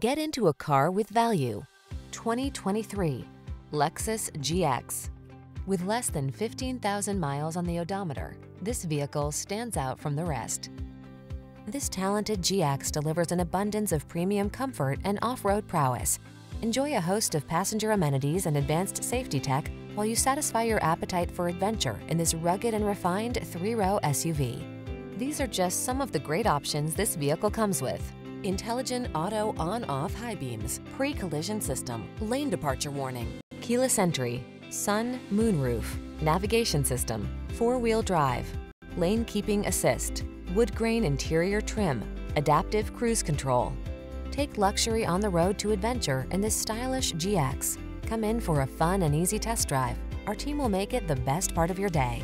Get into a car with value. 2023 Lexus GX. With less than 15,000 miles on the odometer, this vehicle stands out from the rest. This talented GX delivers an abundance of premium comfort and off-road prowess. Enjoy a host of passenger amenities and advanced safety tech while you satisfy your appetite for adventure in this rugged and refined three-row SUV. These are just some of the great options this vehicle comes with. Intelligent auto on-off high beams, pre-collision system, lane departure warning, keyless entry, sun, moonroof, navigation system, four-wheel drive, lane keeping assist, wood grain interior trim, adaptive cruise control. Take luxury on the road to adventure in this stylish GX. Come in for a fun and easy test drive. Our team will make it the best part of your day.